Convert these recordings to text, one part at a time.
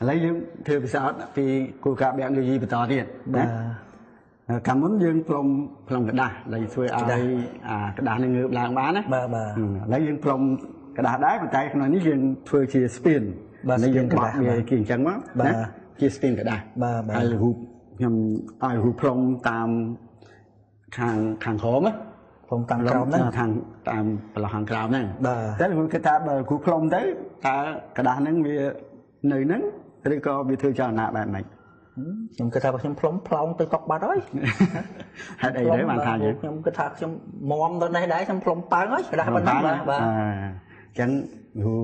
ឥឡូវយើងធ្វើពិសោធន៍ពីគោលការណ៍បែបនិយាយបន្តទៀត បា ណា ទ កាលមុនយើងផ្លុំផ្លុំกระดาษដែលធ្វើឲ្យអាกระดาษនឹងងើបឡើងបានណា បាទបាទ ហឹមឥឡូវយើងផ្លុំกระดาษដែរប៉ុន្តែក្នុងនេះយើងធ្វើជា spin បាទ នេះយើង spin បត់ กระดาษ វាជាអញ្ចឹងមក បាទ ណាជា spin กระดาษ បាទបាទ ហើយរូបខ្ញុំឲ្យរូបផ្លុំតាមខាងខាងក្រោមណា ខ្ញុំតាមក្រោមហ្នឹង ខាងតាមប្រឡោះខាងក្រោមហ្នឹង បាទ តែខ្ញុំគិតថាបើគ្រូផ្លុំទៅតើกระดาษហ្នឹងវា នៅហ្នឹងឬក៏វាធ្វើចលនាបែបម៉េចខ្ញុំគិតថាបើខ្ញុំផ្លុំផ្លោងទៅតុកបាត់ហើយហេតុអីទៅបានថាយើងខ្ញុំគិតថាខ្ញុំមមទៅនេះដែរខ្ញុំផ្លុំប៉ើងហើយក្រាស់ប៉ុណ្ណឹងបាទបាទអញ្ចឹងគ្រូ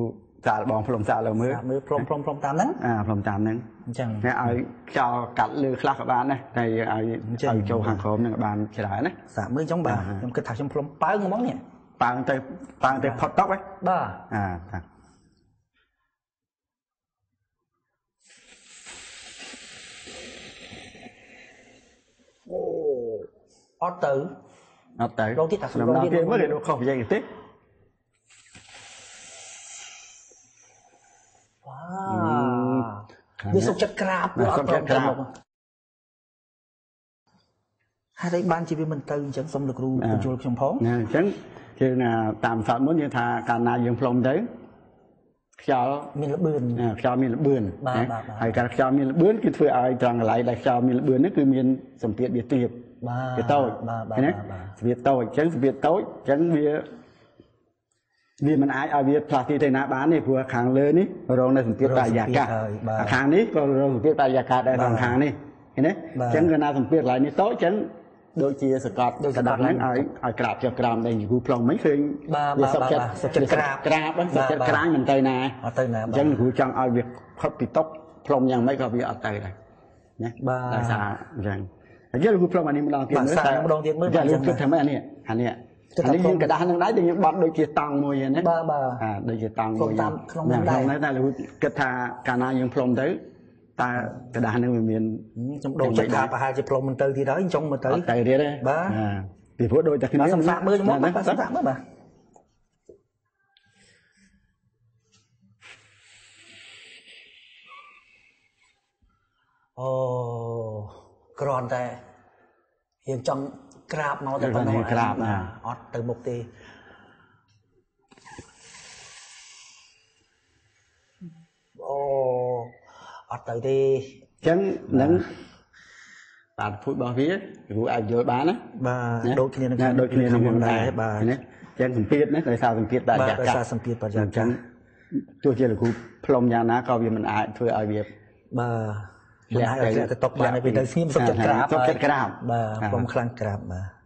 សាលបងផ្លុំសាលលើមើលមើលផ្លុំផ្លុំផ្លុំតាមហ្នឹងអាផ្លុំតាមហ្នឹងអញ្ចឹងអ្នកឲ្យខ្យល់កាត់លើខ្លះក៏បានដែរតែយើងឲ្យអញ្ចឹងឲ្យចូលខាងក្រោមហ្នឹងក៏បានច្រើនណាសាកមើលអញ្ចឹងបាទខ្ញុំគិតថាខ្ញុំផ្លុំប៉ើងហ្មងនេះប៉ើងទៅប៉ើងទៅផុតតុកហ៎បាទអាថា អត់ទៅអត់ទៅរងទៀតតាខ្ញុំរងដល់ទៀតទៀតមើលគេខុសបច្ចេកទេសវ៉ាវាសុខចិត្តក្រាបវាអត់ព្រមទៅមុខហើយបានជាវាមិនទៅអញ្ចឹងសូមលោកគ្រូបញ្ចូលខ្ញុំផងណាអញ្ចឹងគឺណាតាមសត្វមុនយើងថាកាលណាយើងផ្លុំទៅខ្យល់មានល្បឿនអាខ្យល់មានល្បឿនបាទណាបាទបាទហើយការខ្យល់មានល្បឿនគឺធ្វើឲ្យត្រង់កន្លែងដែលខ្យល់មានល្បឿននេះគឺមានសម្ពាធវាទាបបាទ វាតូចបាទបាទឃើញទេបាទសម្ពាធតូចអញ្ចឹងសម្ពាធតូចអញ្ចឹងវាវាមិនអាចឲ្យវាផ្លាស់ទីទៅណាបានទេព្រោះខាងលើនេះរងនៅសម្ពាធបរិយាកាសហើយបាទអាខាងនេះក៏រងសម្ពាធបរិយាកាសដែរបាទខាងខាងនេះឃើញទេបាទអញ្ចឹងកាលណាសម្ពាធកន្លែងនេះតូចអញ្ចឹងដូចជាសកត់ដូចសសកត់កត់ហ្នឹងឲ្យឲ្យក្រាបចុះក្រោមដែលយូរផ្លុំមិញឃើញបាទវាបាទសុខចិត្តបាទសុខចិត្តក្រាបក្រាបហ្នឹងសុខចិត្តបាទក្រាញមិនទៅណាអត់ទៅណាអបាទញ្ចឹងគ្រូចង់ឲ្យវាផុតពីតុកផ្លុំយ៉ាងម៉េចក៏វាអត់ទៅដែរណាបាទដោយសារអញ្ចឹងហើ យយើងគ្រូផ្លុំអានេះម្ដងទៀត បាទ មើល សារម្ដងទៀតមើល ចា បាទ លោក អញ្ចឹ គិ ង តថាម៉េចអានេះអានេះ គិតថា អានេះយើងกระดาษហ្នឹងដែរតែយើងបត់ដូចជាតង់មួយហ្នឹងណា បាទបាទ អាដូចជាតង់ ផ្លុំ មួយ តាមក្នុងហ្នឹងដែរ ហ្នឹងតែលោកគិតថាកាលណាយើងផ្លុំទៅតើกระดาษហ្នឹងវាមាន ខ្ញុំដូរចិត្តថាប្រហែលជាផ្លុំមិនទៅទៀតហើយអញ្ចឹងមកទៅ អត់ទៅទៀតទេ បាទ អាពីព្រោះដូចតែគ្នា បាទសំសាកមើលខ្ញុំមក ណា បាទសំសាកមើលបាទអូ គ្រាន់តែយើងចង់ក្រាបមកតែប៉ុណ្ណោះក្រាបណាអត់ទៅមុខទេអូអត់ទៅទេអញ្ចឹងនឹងបាទភូតរបស់វាគ្រូអាចយល់បានណាបាទណាដូចគ្នានឹងណាដូចគ្នានឹងខ្ញុំដែរបាទណាអញ្ចឹងសម្ពាធណាដោយសារសម្ពាធបរិយាបាទដោយកាសសារសម្ពាធបរិយាកាសអញ្ចឹងទោះជាលោកគ្រូផ្លុំយ៉ាងណាក៏វាមិនអាចធ្វើឲ្យវាបាទ លះទៅទៅតុកបានឲ្យវាទៅស្ងៀមសុខចិត្តក្រាបសុខចិត្តក្រាបបាទបាទខ្ញុំខ្លាំងក្រាបបាទ